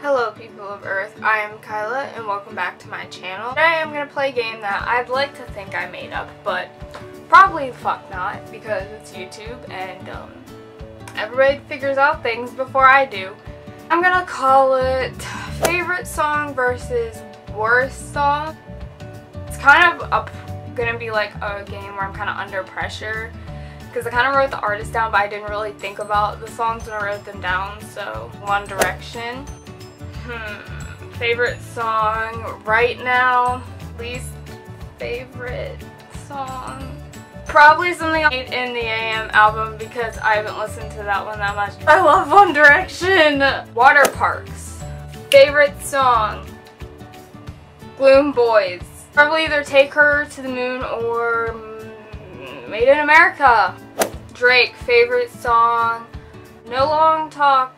Hello people of Earth, I am Kyla and welcome back to my channel. Today I'm going to play a game that I'd like to think I made up, but probably fuck not because it's YouTube and um, everybody figures out things before I do. I'm going to call it favorite song versus worst song. It's kind of going to be like a game where I'm kind of under pressure because I kind of wrote the artist down but I didn't really think about the songs when I wrote them down so One Direction Hmm, favorite song right now, least favorite song. Probably something in the AM album because I haven't listened to that one that much. I love One Direction! Waterparks. Favorite song. Gloom Boys. Probably either Take Her to the Moon or Made in America. Drake. Favorite song. No Long Talk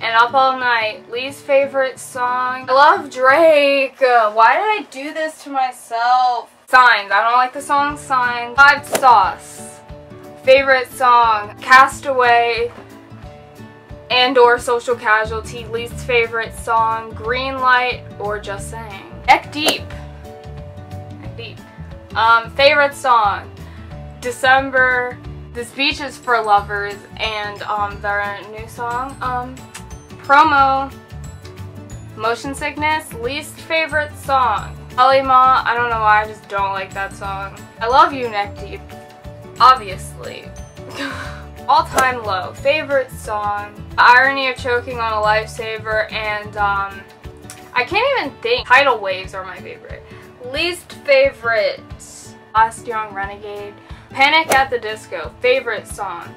and Up All Night. Least favorite song. I love Drake. Uh, why did I do this to myself? Signs. I don't like the song Signs. Five Sauce. Favorite song. Castaway and or Social Casualty. Least favorite song. Green Light or Just Saying. Neck Deep. Neck Deep. Um, favorite song. December. This Beach is for Lovers and um, their new song. Um, promo, Motion Sickness, least favorite song. Ma, I don't know why, I just don't like that song. I love you, Neck Deep. Obviously. All time low. Favorite song. Irony of Choking on a Lifesaver and um, I can't even think. Tidal Waves are my favorite. Least favorite. Last Young Renegade. Panic at the Disco. Favorite song.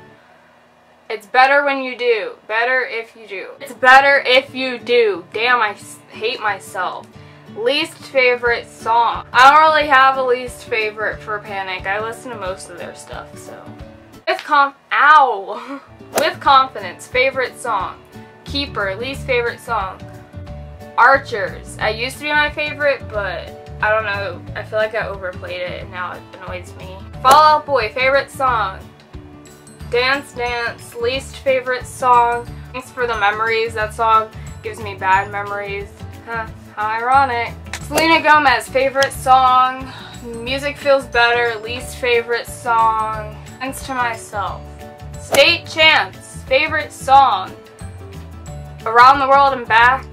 It's better when you do. Better if you do. It's better if you do. Damn, I hate myself. Least favorite song. I don't really have a least favorite for Panic. I listen to most of their stuff, so. With conf- Ow! With confidence. Favorite song. Keeper. Least favorite song. Archers. I used to be my favorite, but I don't know. I feel like I overplayed it and now it annoys me. Fall Out Boy. Favorite song. Dance Dance, least favorite song. Thanks for the memories. That song gives me bad memories. Huh, how ironic. Selena Gomez, favorite song. Music Feels Better, least favorite song. Hands to Myself. State Champs, favorite song. Around the World and Back.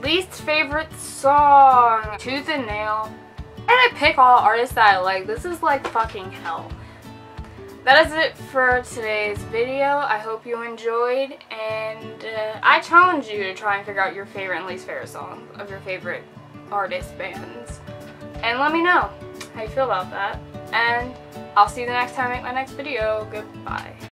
Least favorite song. Tooth and Nail. And I pick all artists that I like. This is like fucking hell that is it for today's video. I hope you enjoyed, and uh, I challenge you to try and figure out your favorite and least favorite song of your favorite artist bands. And let me know how you feel about that. And I'll see you the next time I make my next video. Goodbye.